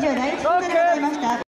以上、第一問でございました。